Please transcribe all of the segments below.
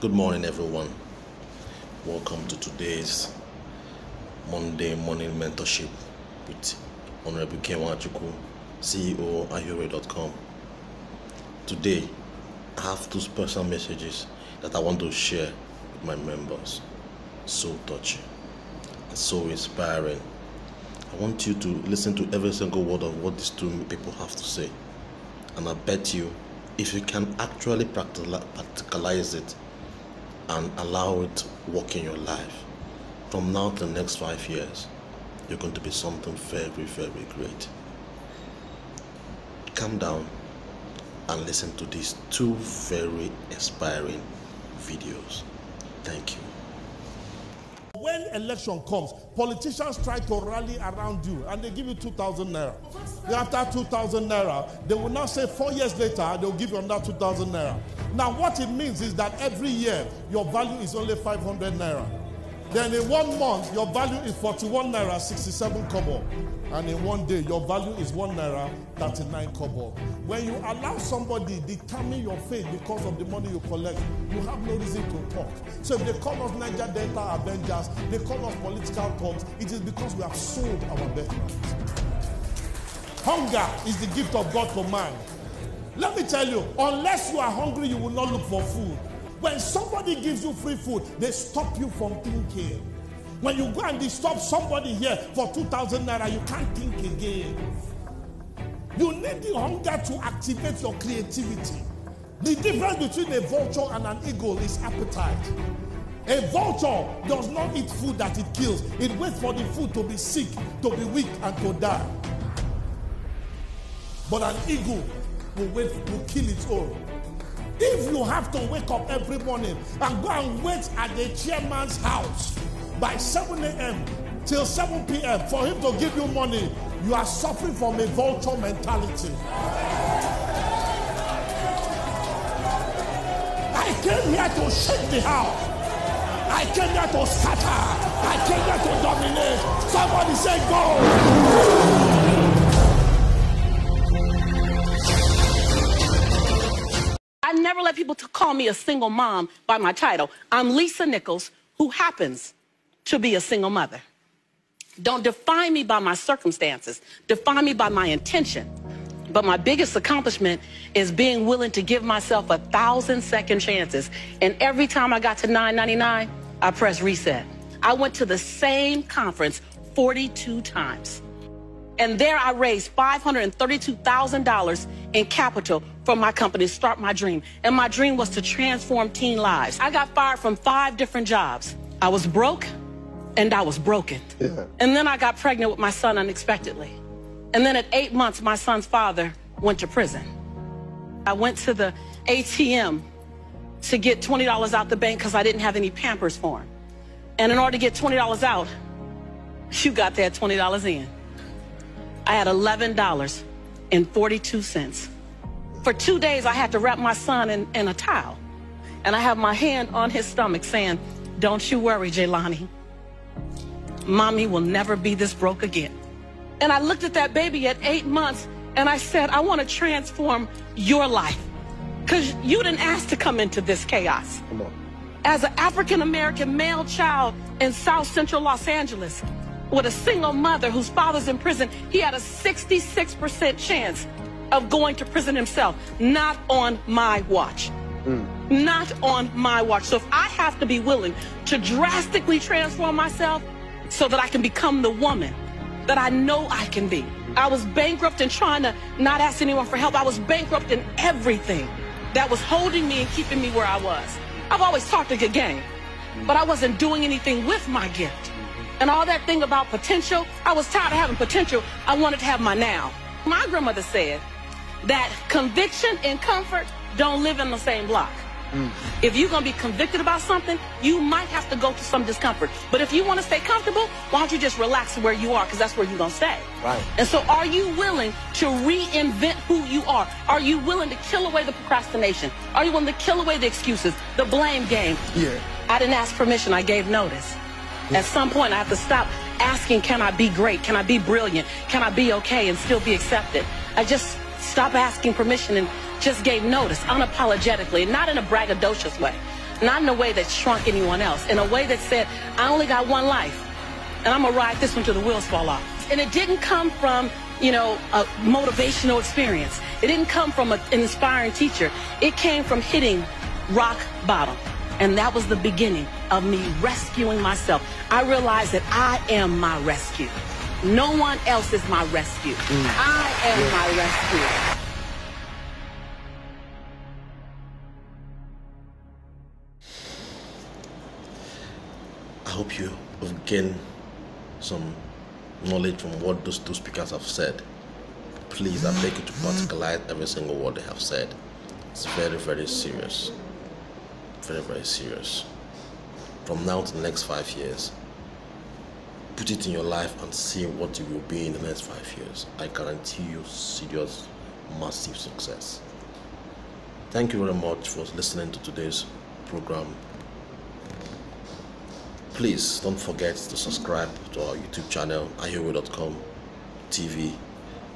Good morning, everyone. Welcome to today's Monday morning mentorship with Honorable Ike Nwachukwu, CEO AhiaOwerri.com. Today, I have two special messages that I want to share with my members. So touching, so inspiring. I want you to listen to every single word of what these two people have to say. And I bet you, if you can actually practicalize it, and allow it work in your life. From now to the next five years, you're going to be something very, very great. Calm down and listen to these two very inspiring videos. Thank you. When election comes, politicians try to rally around you and they give you 2,000 naira. After 2,000 naira, they will now say four years later, they'll give you another 2,000 naira. Now, what it means is that every year, your value is only 500 naira. Then in one month, your value is 41 naira 67 kobo. And in one day, your value is 1 naira 39 kobo. When you allow somebody determine your fate because of the money you collect, you have no reason to talk. So if they call us Niger Delta Avengers, they call us political thugs, it is because we have sold our birthright. Hunger is the gift of God to man. Let me tell you, unless you are hungry, you will not look for food. When somebody gives you free food, they stop you from thinking. When you go and disturb somebody here for 2,000 naira, you can't think again. You need the hunger to activate your creativity. The difference between a vulture and an eagle is appetite. A vulture does not eat food that it kills, it waits for the food to be sick, to be weak, and to die. But an eagle will wait, will kill its own. If you have to wake up every morning and go and wait at the chairman's house by 7 a.m. till 7 p.m. for him to give you money, you are suffering from a vulture mentality. I came here to shake the house. I came here to scatter. I came here to dominate. Somebody say go. I never let people to call me a single mom by my title. I'm Lisa Nichols, who happens to be a single mother. Don't define me by my circumstances. Define me by my intention. But my biggest accomplishment is being willing to give myself a thousand second chances. And every time I got to 999, I pressed reset. I went to the same conference 42 times. And there I raised $532,000 in capital for my company start my dream. And my dream was to transform teen lives. I got fired from five different jobs. I was broke and I was broken. Yeah. And then I got pregnant with my son unexpectedly. And then at eight months, my son's father went to prison. I went to the ATM to get $20 out the bank because I didn't have any Pampers for him. And in order to get $20 out, you got that $20 in. I had $11.42. For two days, I had to wrap my son in, in a towel. And I have my hand on his stomach saying, Don't you worry, Jelani. Mommy will never be this broke again. And I looked at that baby at eight months and I said, I want to transform your life. Because you didn't ask to come into this chaos. Come on. As an African American male child in South Central Los Angeles, with a single mother whose father's in prison, he had a 66% chance of going to prison himself. Not on my watch. Mm. Not on my watch. So if I have to be willing to drastically transform myself so that I can become the woman that I know I can be. I was bankrupt and trying to not ask anyone for help. I was bankrupt in everything that was holding me and keeping me where I was. I've always talked a good game, but I wasn't doing anything with my gift. And all that thing about potential, I was tired of having potential. I wanted to have my now. My grandmother said that conviction and comfort don't live in the same block. Mm. If you're going to be convicted about something, you might have to go to some discomfort. But if you want to stay comfortable, why don't you just relax where you are? Because that's where you're going to stay. Right. And so are you willing to reinvent who you are? Are you willing to kill away the procrastination? Are you willing to kill away the excuses, the blame game? Yeah. I didn't ask permission. I gave notice. At some point, I have to stop asking, can I be great? Can I be brilliant? Can I be okay and still be accepted? I just stop asking permission and just gave notice unapologetically, not in a braggadocious way. not in a way that shrunk anyone else, in a way that said, I only got one life, and I'm gonna ride this one till the wheels fall off. And it didn't come from, you know, a motivational experience. It didn't come from a, an inspiring teacher. It came from hitting rock bottom. And that was the beginning of me rescuing myself. I realized that I am my rescue. No one else is my rescue. Mm. I am my rescue. Hope you gained some knowledge from what those two speakers have said. Please, I beg you to particularize every single word they have said. It's very, very serious. Very, very serious. From now to the next five years, put it in your life and see what you will be in the next five years. I guarantee you serious, massive success. Thank you very much for listening to today's program. Please don't forget to subscribe to our YouTube channel, AhiaOwerri.com TV,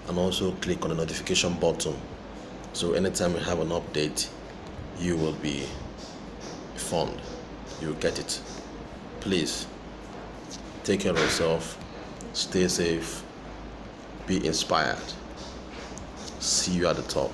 and also click on the notification button so anytime we have an update, you will be informed. You will get it. Please take care of yourself, stay safe, be inspired. See you at the top.